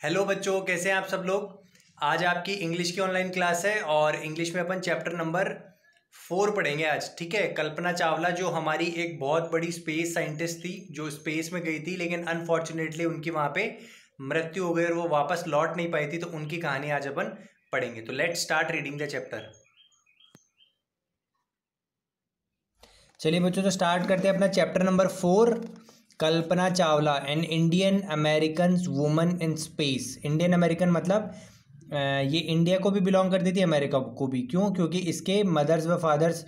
Hello बच्चों, कैसे हैं आप सब लोग? आज आपकी इंग्लिश की ऑनलाइन क्लास है और इंग्लिश में अपन चैप्टर नंबर फोर पढ़ेंगे आज, ठीक है? कल्पना चावला, जो हमारी एक बहुत बड़ी स्पेस साइंटिस्ट थी, जो स्पेस में गई थी, लेकिन अनफॉर्चुनेटली उनकी वहाँ पे मृत्यु हो गई और वो वापस लौट नहीं पाई थी तो उनकी कहानी आज अपन पढ़ेंगे। तो let start reading the chapter चलिए बच्चों तो स्टार्ट करते हैं अपना chapter number four Kalpana Chawla an Indian American woman in space Indian American मतलब ये इंडिया को भी बिलोंग करती थी अमेरिका को भी। क्यों? क्योंकि इसके मदर्स व फादर्स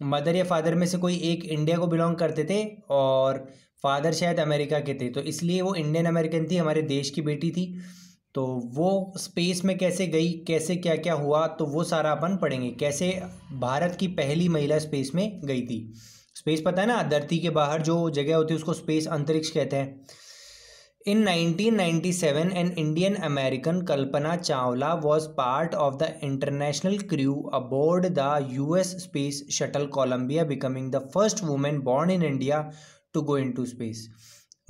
मदर या फादर में से कोई एक इंडिया को बिलोंग करते थे और फादर शायद अमेरिका के थे। तो इसलिए वो इंडियन अमेरिकन थी, हमारे देश की बेटी थी। तो वो स्पेस में कैसे गई, कैसे क्या क्या हुआ तो वो सारा अपन पढ़ेंगे। कैसे भारत की पहली महिला स्पेस में गई थी। स्पेस पता है ना, धरती के बाहर जो जगह होती है उसको स्पेस अंतरिक्ष कहते हैं। In 1997 an Indian American Kalpana Chawla was part of the international crew aboard the US space shuttle Columbia becoming the first women born in India to go into space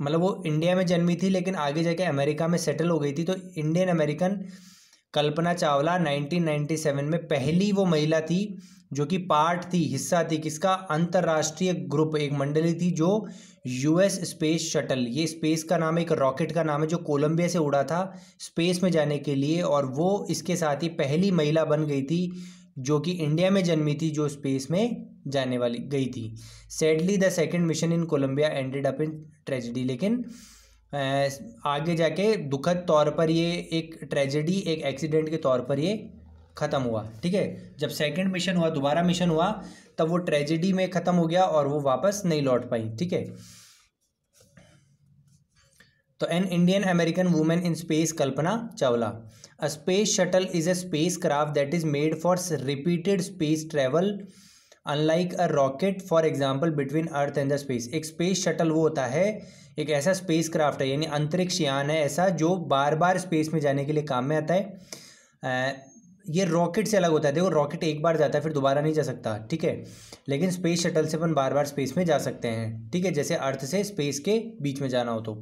मतलब वो इंडिया में जन्मी थी, लेकिन आगे जाके अमेरिका में settle हो गई थी तो इंडियन अमेरिकन कल्पना चावला 1997 में पहली वो महिला थी जो कि पार्ट थी, हिस्सा थी किसका? अंतर्राष्ट्रीय ग्रुप, एक मंडली थी जो यूएस स्पेस शटल, ये स्पेस का नाम एक रॉकेट का नाम है जो कोलंबिया से उड़ा था स्पेस में जाने के लिए और वो इसके साथ ही पहली महिला बन गई थी जो कि इंडिया में जन्मी थी, जो स्पेस में जाने वाली, गई थी। Sadly the second mission in Columbia ended up in tragedy लेकिन आगे जाके दुखद तौर पर ये एक ट्रेजेडी एक एक्सीडेंट के तौर पर ये ख़त्म हुआ, ठीक है? जब सेकंड मिशन हुआ, दोबारा मिशन हुआ, तब वो ट्रेजेडी में ख़त्म हो गया और वो वापस नहीं लौट पाई, ठीक है? तो an Indian American women in space Kalpana Chawla. A space shuttle is a spacecraft that is made for repeated space travel unlike a rocket for example between earth and the space एक space shuttle वो होता है, एक ऐसा space craft है, यानी अंतरिक्ष यान है ऐसा जो बार बार स्पेस में जाने के लिए काम में आता है। ये रॉकेट से अलग होता है। देखो रॉकेट एक बार जाता है, फिर दोबारा नहीं जा सकता, ठीक है? लेकिन स्पेस शटल से अपन बार बार स्पेस में जा सकते हैं, ठीक है? जैसे अर्थ से स्पेस के बीच में जाना हो तो।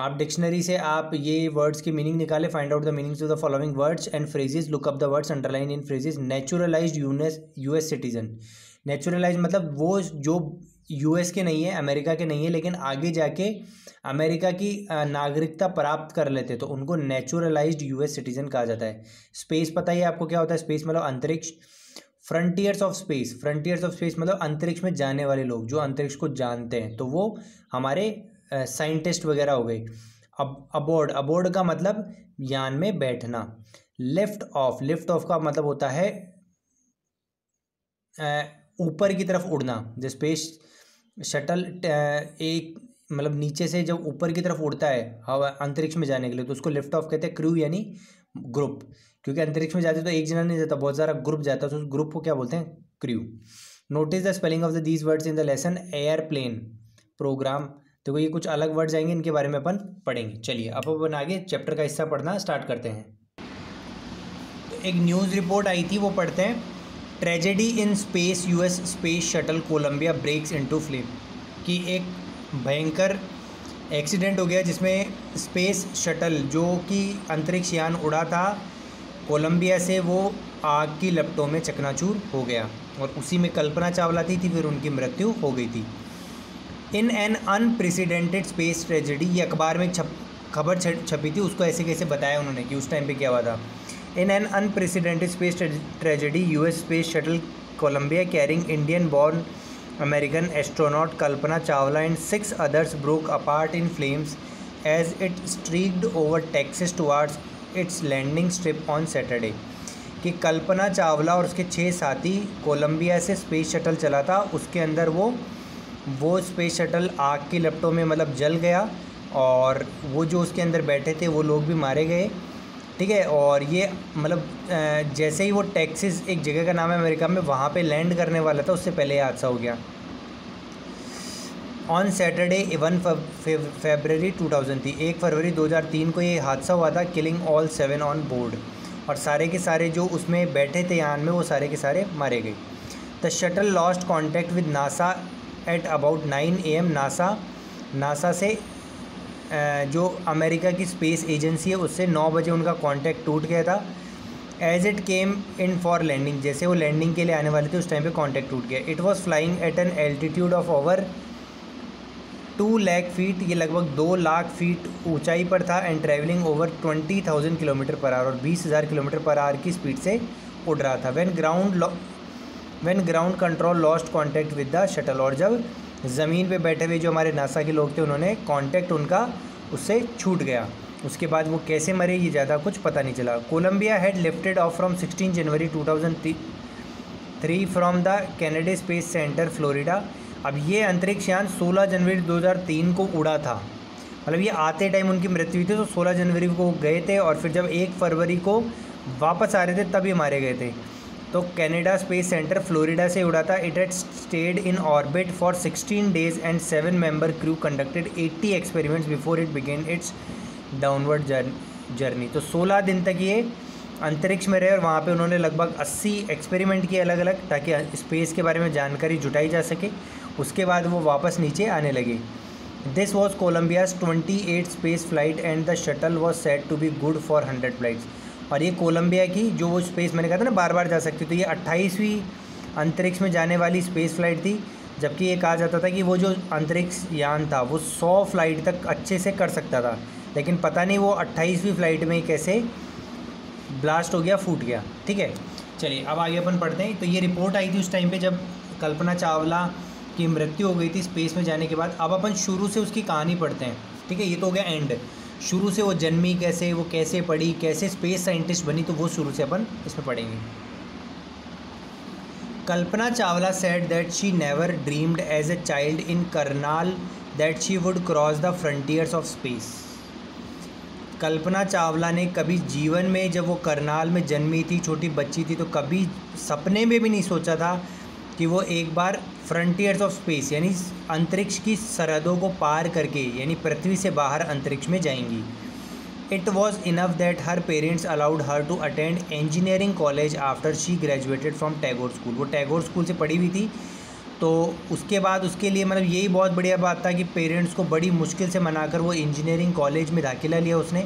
आप डिक्शनरी से आप ये वर्ड्स की मीनिंग निकाले find out the meanings of the following words and phrases look up the words underline in phrases naturalised US US citizen naturalise मतलब वो जो यूएस के नहीं है अमेरिका के नहीं है, लेकिन आगे जाके अमेरिका की नागरिकता प्राप्त कर लेते तो उनको नेचुरलाइज्ड यूएस सिटीजन कहा जाता है। स्पेस पता ही आपको क्या होता है? स्पेस मतलब अंतरिक्ष। Frontiers of space frontiers of space मतलब अंतरिक्ष में जाने वाले लोग, जो अंतरिक्ष को जानते हैं तो वो हमारे साइंटिस्ट वगैरह हो गए। अब अबोर्ड अबोर्ड का मतलब यान में बैठना। लिफ्ट ऑफ़ लिफ्ट ऑफ़ का मतलब होता है ऊपर की तरफ़ उड़ना। जो स्पेस शटल एक मतलब नीचे से जब ऊपर की तरफ़ उड़ता है, हवा, अंतरिक्ष में जाने के लिए तो उसको लिफ्ट ऑफ़ कहते हैं क्रू यानी ग्रुप क्योंकि अंतरिक्ष में जाते तो एक जना नहीं जाता, बहुत सारा ग्रुप जाता है तो उस ग्रुप को क्या बोलते हैं? Crew notice the spelling of the these words in the lesson airplane program तो ये कुछ अलग वर्ड्स आएँगे इनके बारे में अपन पढ़ेंगे। चलिए अब अपन आगे चैप्टर का हिस्सा पढ़ना स्टार्ट करते हैं। तो एक न्यूज़ रिपोर्ट आई थी वो पढ़ते हैं tragedy in space US space shuttle Columbia breaks into flame कि एक भयंकर एक्सीडेंट हो गया जिसमें स्पेस शटल जो कि अंतरिक्ष यान उड़ा था कोलंबिया से वो आग की लपटों में चकनाचूर हो गया और उसी में कल्पना चावला थी, थी फिर उनकी मृत्यु हो गई थी। In an unprecedented space tragedy, ये अखबार में छप, खबर छपी थी, उसको ऐसे कैसे बताया उन्होंने कि उस टाइम पे क्या हुआ था। In an unprecedented space tragedy, US space shuttle, Columbia, carrying, Indian born, American astronaut, Kalpana Chawla and six others broke apart in flames as it streaked over Texas towards its landing strip on Saturday. कि कल्पना चावला और उसके छः साथी Colombia से space shuttle चला था, उसके अंदर वो वो स्पेस शटल आग की लपटों में मतलब जल गया और वो जो उसके अंदर बैठे थे, वो लोग भी मारे गए। ठीक है? और ये मतलब जैसे ही वो टेक्सिस एक जगह का नाम है अमेरिका में, वहाँ पे लैंड करने वाला था, उससे पहले हादसा हो गया। On Saturday one February two thousand थी। एक फरवरी दो हज़ार तीन को ये हादसा हुआ था killing all seven on board और सारे के सारे जो उसमें बैठे थे यान में, वो सारे के सारे मारे गए। The shuttle lost contact with NASA at about nine a m NASA NASA से जो अमेरिका की स्पेस एजेंसी है, उससे नौ बजे उनका कॉन्टैक्ट टूट गया था। As it came in for landing जैसे वो लैंडिंग के लिए आने वाले थे, उस टाइम पे कॉन्टैक्ट टूट गया। It was flying at an altitude of over two lakh feet ये लगभग दो लाख फीट ऊंचाई पर था and travelling over twenty thousand kilometre per hour और बीस हज़ार किलोमीटर पर आवर की स्पीड से उड़ रहा था। When ground when ground control lost contact with the shuttle और जब ज़मीन पे बैठे हुए जो हमारे नासा के लोग थे, उन्होंने कॉन्टैक्ट उनका उससे छूट गया। उसके बाद वो कैसे मरे, ये ज़्यादा कुछ पता नहीं चला। Columbia had lifted off from sixteen January two thousand three from the Kennedy Space Center Florida अब ये अंतरिक्ष यान 16 जनवरी 2003 को उड़ा था। मतलब ये आते टाइम उनकी मृत्यु हुई थी तो 16 जनवरी को गए थे और फिर जब एक फरवरी को वापस आ रहे थे ये मारे गए थे। तो कैनेडा स्पेस सेंटर फ्लोरिडा से उड़ा था। It had stayed in orbit for 16 days and seven member crew conducted 80 experiments before it began its downward journey तो 16 दिन तक ये अंतरिक्ष में रहे और वहाँ पे उन्होंने लगभग 80 एक्सपेरिमेंट किए अलग अलग ताकि स्पेस के बारे में जानकारी जुटाई जा सके। उसके बाद वो वापस नीचे आने लगे। This was Columbia's twenty eight space flight and the shuttle was set to be good for hundred flights और ये कोलंबिया की जो वो स्पेस मैंने कहा था ना बार बार जा सकती तो ये अट्ठाईसवीं अंतरिक्ष में जाने वाली स्पेस फ़्लाइट थी, जबकि ये कहा जाता था कि वो जो अंतरिक्ष यान था, वो सौ फ़्लाइट तक अच्छे से कर सकता था। लेकिन पता नहीं वो अट्ठाईसवीं फ़्लाइट में कैसे ब्लास्ट हो गया, फूट गया। ठीक है? चलिए, अब आगे अपन पढ़ते हैं। तो ये रिपोर्ट आई थी उस टाइम पे जब कल्पना चावला की मृत्यु हो गई थी स्पेस में जाने के बाद। अब अपन शुरू से उसकी कहानी पढ़ते हैं। ठीक है? ये तो हो गया एंड शुरू से वो जन्मी, कैसे, वो कैसे पढ़ी, कैसे स्पेस साइंटिस्ट बनी तो वो शुरू से अपन इसमें पढ़ेंगे। Kalpana Chawla said that she never dreamed as a child in Karnal that she would cross the frontiers of space Kalpana Chawla ने कभी जीवन में जब वो करनाल में जन्मी थी, छोटी बच्ची थी तो कभी सपने में भी नहीं सोचा था कि वो एक बार फ्रंटियर्स ऑफ़ स्पेस यानी अंतरिक्ष की सरहदों को पार करके, यानी पृथ्वी से बाहर अंतरिक्ष में जाएँगी। It was enough that her parents allowed her to attend engineering college after she graduated from Tagore school वो टैगोर स्कूल से पढ़ी हुई थी तो उसके बाद उसके लिए मतलब यही बहुत बढ़िया बात था कि पेरेंट्स को बड़ी मुश्किल से मनाकर वो इंजीनियरिंग कॉलेज में दाखिला लिया उसने।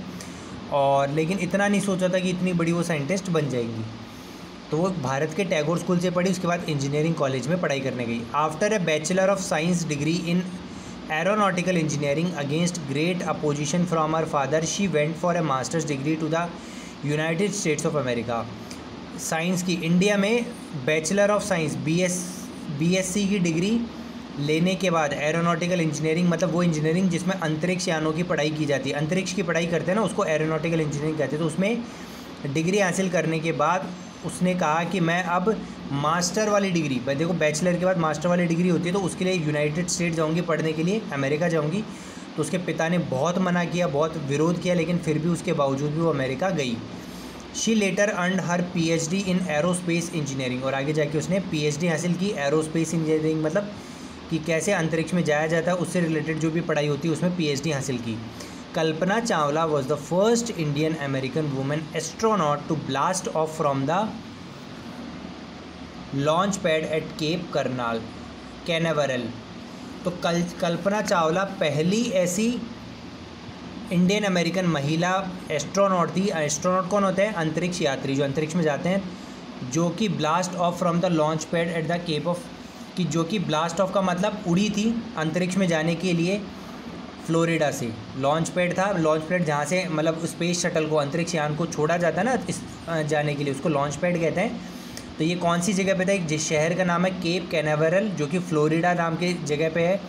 और लेकिन इतना नहीं सोचा था कि इतनी बड़ी वो साइंटिस्ट बन जाएँगी। तो वो भारत के टैगोर स्कूल से पढ़ी, उसके बाद इंजीनियरिंग कॉलेज में पढ़ाई करने गई। After a bachelor of science degree in aeronautical engineering against great opposition from our father she went for a master's degree to the United States of America science की India में bachelor of science B S B S C की degree लेने के बाद aeronautical engineering मतलब वो engineering जिसमें अंतरिक्ष यानों की पढ़ाई की जाती है। अंतरिक्ष की पढ़ाई करते हैं ना, उसको एरोनॉटिकल इंजीनियरिंग कहते हैं। तो उसमें डिग्री हासिल करने के बाद उसने कहा कि मैं अब मास्टर वाली डिग्री देखो बैचलर के बाद मास्टर वाली डिग्री होती है तो उसके लिए यूनाइटेड स्टेट जाऊँगी पढ़ने के लिए, अमेरिका जाऊँगी। तो उसके पिता ने बहुत मना किया, बहुत विरोध किया, लेकिन फिर भी उसके बावजूद भी वो अमेरिका गई। She later earn her P H D in aerospace engineering और आगे जाके उसने पी एच डी हासिल की। एरोस्पेस इंजीनियरिंग मतलब कि कैसे अंतरिक्ष में जाया जाता है, उससे रिलेटेड जो भी पढ़ाई होती है, उसमें डी हासिल की। Kalpana Chawla was the first Indian American women astronaut to blast off from the launch pad at Cape Karnal Canaveral तो कल, कल्पना चावला पहली ऐसी इंडियन अमेरिकन महिला एस्ट्रोनॉट थी। एस्ट्रोनॉट कौन होते हैं? अंतरिक्ष यात्री, जो अंतरिक्ष में जाते हैं, जो कि blast off from the launch pad at the Cape of कि जो कि ब्लास्ट ऑफ़ का मतलब उड़ी थी अंतरिक्ष में जाने के लिए। फ्लोरिडा से। लॉन्च पैड था, लॉन्च पैड जहाँ से मतलब स्पेस शटल को, अंतरिक्ष यान को छोड़ा जाता है ना, इस जाने के लिए उसको लॉन्च पैड कहते हैं। तो ये कौन सी जगह पे था? एक जिस शहर का नाम है केप कैनावरल, जो कि फ्लोरिडा नाम के जगह पे है।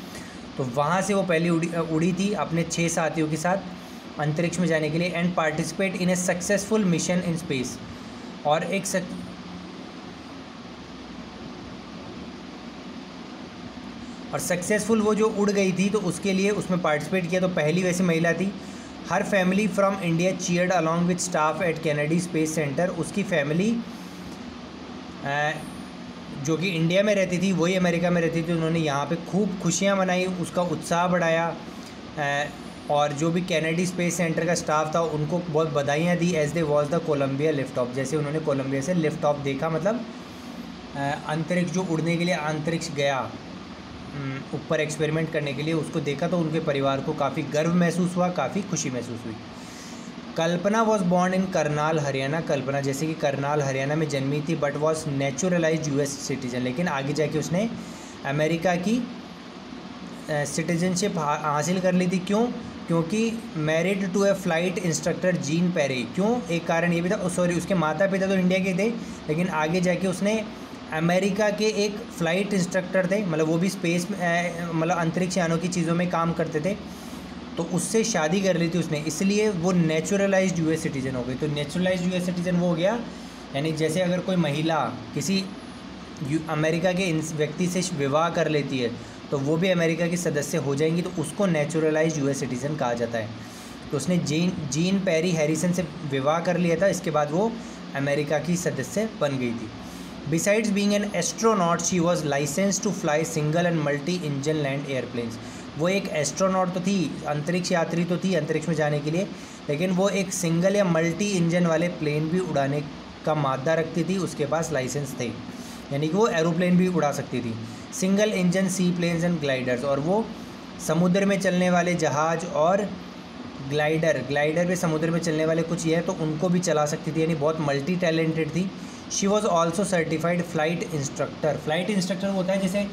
तो वहाँ से वो पहली उड़ी उड़ी थी अपने छः साथियों के साथ अंतरिक्ष में जाने के लिए and participate in a successful mission in space और एक सक... और सक्सेसफुल वो जो उड़ गई थी तो उसके लिए उसमें पार्टिसिपेट किया। तो पहली वैसी महिला थी। Her family from India cheered along with staff at Kennedy Space Center उसकी फैमिली जो कि इंडिया में रहती थी, वही अमेरिका में रहती थी। उन्होंने यहाँ पे खूब खुशियाँ मनाई, उसका उत्साह बढ़ाया। और जो भी कैनेडी स्पेस सेंटर का स्टाफ था, उनको बहुत बधाइयाँ दी as they was the Columbia lift off जैसे उन्होंने कोलम्बिया से लिफ्ट ऑफ़ देखा मतलब अंतरिक्ष जो उड़ने के लिए अंतरिक्ष गया ऊपर एक्सपेरिमेंट करने के लिए उसको देखा तो उनके परिवार को काफ़ी गर्व महसूस हुआ, काफ़ी खुशी महसूस हुई। Kalpana was born in Karnal Haryana Kalpana जैसे कि करनाल हरियाणा में जन्मी थी but was naturalise US citizen लेकिन आगे जाके उसने अमेरिका की सिटीजनशिप हासिल कर ली थी। क्यों? क्योंकि married to a flight instructor Jean Pierre क्यों? एक कारण ये भी था सॉरी उसके माता पिता तो इंडिया के थे, लेकिन आगे जाके उसने अमेरिका के एक फ़्लाइट इंस्ट्रक्टर थे मतलब वो भी स्पेस में मतलब अंतरिक्ष यानों की चीज़ों में काम करते थे। तो उससे शादी कर ली थी उसने, इसलिए वो नेचुरलाइज यूएस सिटीज़न हो गई। तो नेचुरलाइज यूएस सिटीज़न वो हो गया, यानी जैसे अगर कोई महिला किसी अमेरिका के व्यक्ति से विवाह कर लेती है तो वो भी अमेरिका की सदस्य हो जाएँगी तो उसको नेचुरलाइज यूएस सिटीज़न कहा जाता है। तो उसने जीन जीन पैरी हैरिसन से विवाह कर लिया था, इसके बाद वो अमेरिका की सदस्य बन गई थी। Besides being an astronaut she was license to fly single and multi engine land airplanes वो एक एस्ट्रोनॉट तो थी, अंतरिक्ष यात्री तो थी अंतरिक्ष में जाने के लिए, लेकिन वो एक सिंगल या मल्टी इंजन वाले प्लेन भी उड़ाने का मादा रखती थी, उसके पास लाइसेंस थे। यानी कि वो एरोप्लेन भी उड़ा सकती थी। Single engine seaplanes and gliders और वो समुद्र में चलने वाले जहाज़ और ग्लाइडर ग्लाइडर भी समुद्र में चलने वाले कुछ ये तो उनको भी चला सकती थी, यानी बहुत मल्टी टैलेंटेड थी। She was also certified flight instructor flight instructor होता है जैसे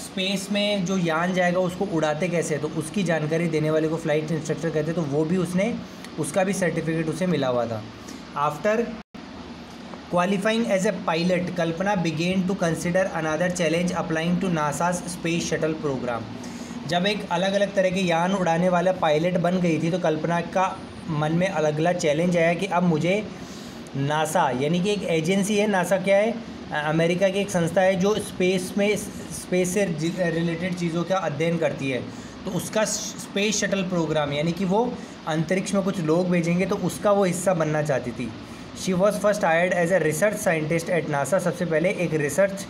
स्पेस में जो यान जाएगा उसको उड़ाते कैसे तो उसकी जानकारी देने वाले को फ़्लाइट इंस्ट्रक्टर कहते तो वो भी उसने, उसका भी सर्टिफिकेट उसे मिला हुआ था। After qualifying as a pilot Kalpana began to consider another challenge applying to NASA's space shuttle programme जब एक अलग अलग तरह के यान उड़ाने वाला पायलट बन गई थी तो कल्पना का मन में अलग अलग चैलेंज आया कि अब मुझे नासा, यानी कि एक एजेंसी है, नासा क्या है? अमेरिका की एक संस्था है जो स्पेस में, स्पेस से रिलेटेड चीज़ों का अध्ययन करती है। तो उसका स्पेस शटल प्रोग्राम, यानी कि वो अंतरिक्ष में कुछ लोग भेजेंगे तो उसका वो हिस्सा बनना चाहती थी। She was first hired as a research scientist at NASA सबसे पहले एक रिसर्च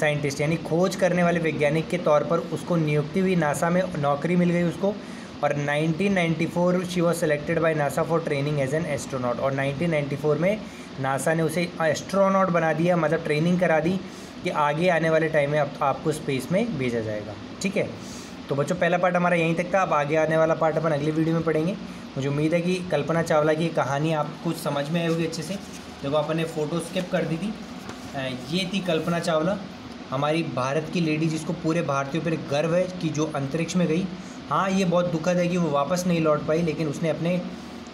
साइंटिस्ट यानी खोज करने वाले वैज्ञानिक के तौर पर उसको नियुक्ति हुई। नासा में नौकरी मिल गई उसको। और 1994 she was selected by NASA for training as an astronaut और 1994 में नासा ने उसे एस्ट्रोनॉट बना दिया मतलब ट्रेनिंग करा दी कि आगे आने वाले टाइम में अब आपको स्पेस में भेजा जाएगा। ठीक है? तो बच्चों, पहला पार्ट हमारा यहीं तक था। अब आगे आने वाला पार्ट अपन अगली वीडियो में पढ़ेंगे। मुझे उम्मीद है कि कल्पना चावला की कहानी आपको समझ में आई होगी अच्छे से। देखो, अपन ने फ़ोटो स्किप कर दी थी। ये थी कल्पना चावला, हमारी भारत की लेडी जिसको पूरे भारतीयों पर गर्व है कि जो अंतरिक्ष में गई हाँ ये बहुत दुखद है कि वो वापस नहीं लौट पाई, लेकिन उसने अपने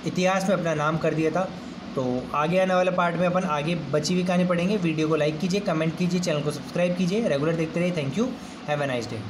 इतिहास में अपना नाम कर दिया था। तो आगे आने वाले पार्ट में अपन आगे बची हुई कहानी पढ़ेंगे। वीडियो को लाइक कीजिए, कमेंट कीजिए, चैनल को सब्सक्राइब कीजिए। रेगुलर देखते रहिए। Thank you. Have a nice day.